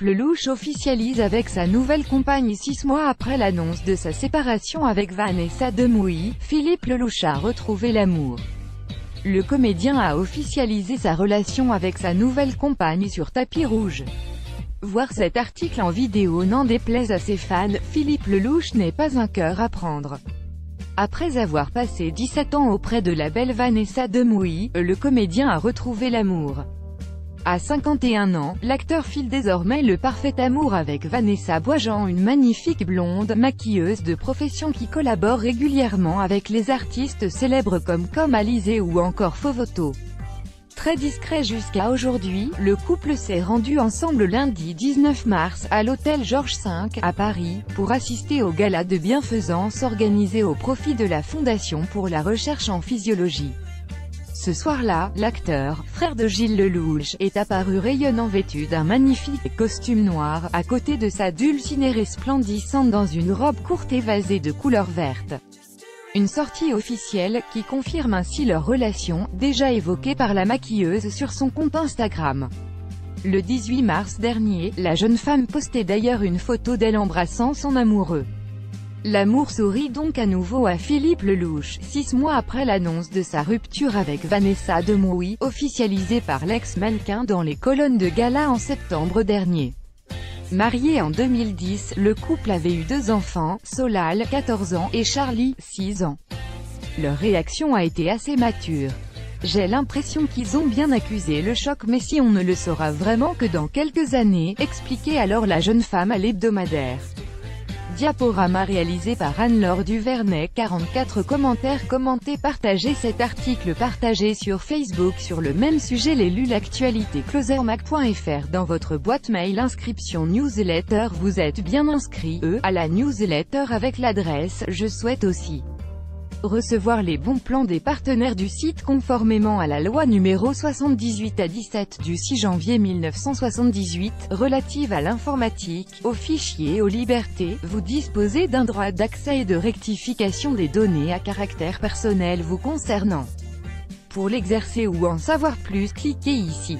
Lelouch officialise avec sa nouvelle compagne six mois après l'annonce de sa séparation avec Vanessa Demouy, Philippe Lelouch a retrouvé l'amour. Le comédien a officialisé sa relation avec sa nouvelle compagne sur tapis rouge. Voir cet article en vidéo n'en déplaise à ses fans, Philippe Lelouch n'est pas un cœur à prendre. Après avoir passé 17 ans auprès de la belle Vanessa Demouy, le comédien a retrouvé l'amour. À 51 ans, l'acteur file désormais le parfait amour avec Vanessa Boisjean une magnifique blonde, maquilleuse de profession qui collabore régulièrement avec les artistes célèbres comme Comme Alizé ou encore Fovoto. Très discret jusqu'à aujourd'hui, le couple s'est rendu ensemble lundi 19 mars, à l'hôtel Georges V, à Paris, pour assister au gala de bienfaisance organisé au profit de la Fondation pour la recherche en physiologie. Ce soir-là, l'acteur, frère de Gilles Lelouch, est apparu rayonnant vêtu d'un magnifique costume noir, à côté de sa dulcinée resplendissante dans une robe courte évasée de couleur verte. Une sortie officielle, qui confirme ainsi leur relation, déjà évoquée par la maquilleuse sur son compte Instagram. Le 18 mars dernier, la jeune femme postait d'ailleurs une photo d'elle embrassant son amoureux. L'amour sourit donc à nouveau à Philippe Lelouch, six mois après l'annonce de sa rupture avec Vanessa Demouy, officialisée par l'ex-mannequin dans les colonnes de gala en septembre dernier. Marié en 2010, le couple avait eu deux enfants, Solal, 14 ans, et Charlie, 6 ans. Leur réaction a été assez mature. J'ai l'impression qu'ils ont bien accusé le choc mais si on ne le saura vraiment que dans quelques années, expliquait alors la jeune femme à l'hebdomadaire. Diaporama réalisé par Anne-Laure Duvernay 44 commentaires commentés partagez cet article partagé sur Facebook. Sur le même sujet l'élu l'actualité closermac.fr dans votre boîte mail inscription newsletter. Vous êtes bien inscrit, eux, à la newsletter avec l'adresse, je souhaite aussi recevoir les bons plans des partenaires du site conformément à la loi numéro 78 à 17 du 6 janvier 1978, relative à l'informatique, aux fichiers et aux libertés, vous disposez d'un droit d'accès et de rectification des données à caractère personnel vous concernant. Pour l'exercer ou en savoir plus cliquez ici.